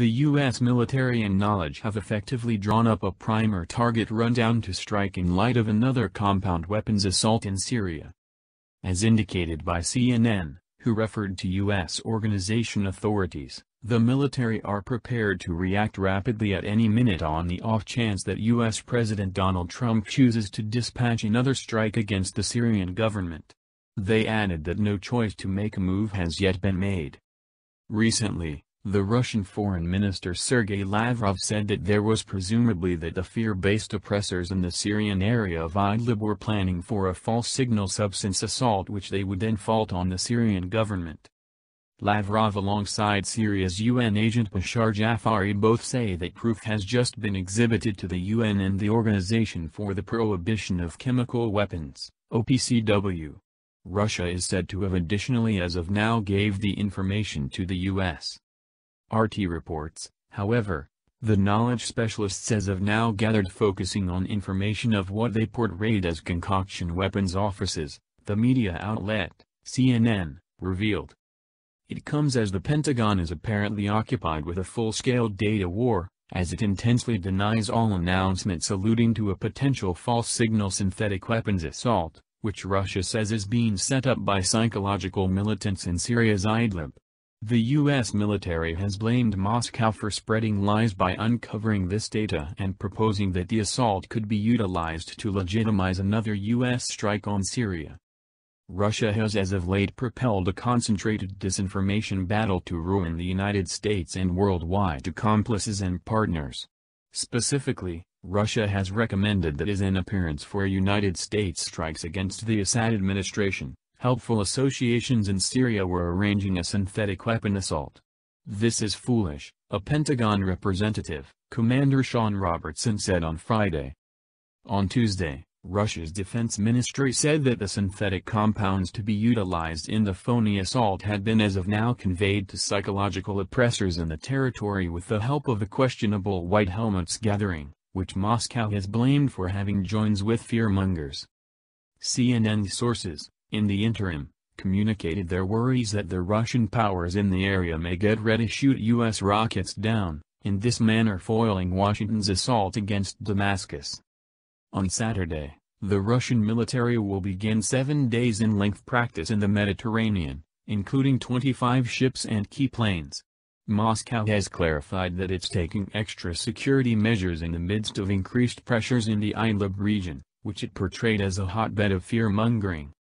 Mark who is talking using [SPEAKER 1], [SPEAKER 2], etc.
[SPEAKER 1] The U.S. military and knowledge have effectively drawn up a primer target rundown to strike in light of another compound weapons assault in Syria. As indicated by CNN, who referred to U.S. organization authorities, the military are prepared to react rapidly at any minute on the off chance that U.S. President Donald Trump chooses to dispatch another strike against the Syrian government. They added that no choice to make a move has yet been made. Recently, the Russian Foreign Minister Sergei Lavrov said that there was presumably that the fear-based oppressors in the Syrian area of Idlib were planning for a false signal substance assault which they would then fault on the Syrian government. Lavrov alongside Syria's UN agent Bashar Jafari both say that proof has just been exhibited to the UN and the Organization for the Prohibition of Chemical Weapons, OPCW. Russia is said to have additionally as of now gave the information to the U.S. RT reports, however, the knowledge specialists as of now gathered focusing on information of what they portrayed as concoction weapons offices, the media outlet, CNN, revealed. It comes as the Pentagon is apparently occupied with a full-scale data war, as it intensely denies all announcements alluding to a potential false signal synthetic weapons assault, which Russia says is being set up by psychological militants in Syria's Idlib. The U.S. military has blamed Moscow for spreading lies by uncovering this data and proposing that the assault could be utilized to legitimize another U.S. strike on Syria. Russia has as of late propelled a concentrated disinformation battle to ruin the United States and worldwide accomplices and partners. Specifically, Russia has recommended that is an appearance for United States strikes against the Assad administration, helpful associations in Syria were arranging a synthetic weapon assault. This is foolish, a Pentagon representative, Commander Sean Robertson said on Friday. On Tuesday, Russia's defense ministry said that the synthetic compounds to be utilized in the phony assault had been as of now conveyed to psychological oppressors in the territory with the help of the questionable White Helmets gathering, which Moscow has blamed for having joins with fearmongers. CNN sources, in the interim, communicated their worries that the Russian powers in the area may get ready to shoot U.S. rockets down, in this manner foiling Washington's assault against Damascus. On Saturday, the Russian military will begin seven days in length practice in the Mediterranean, including 25 ships and key planes. Moscow has clarified that it's taking extra security measures in the midst of increased pressures in the Idlib region, which it portrayed as a hotbed of fear-mongering.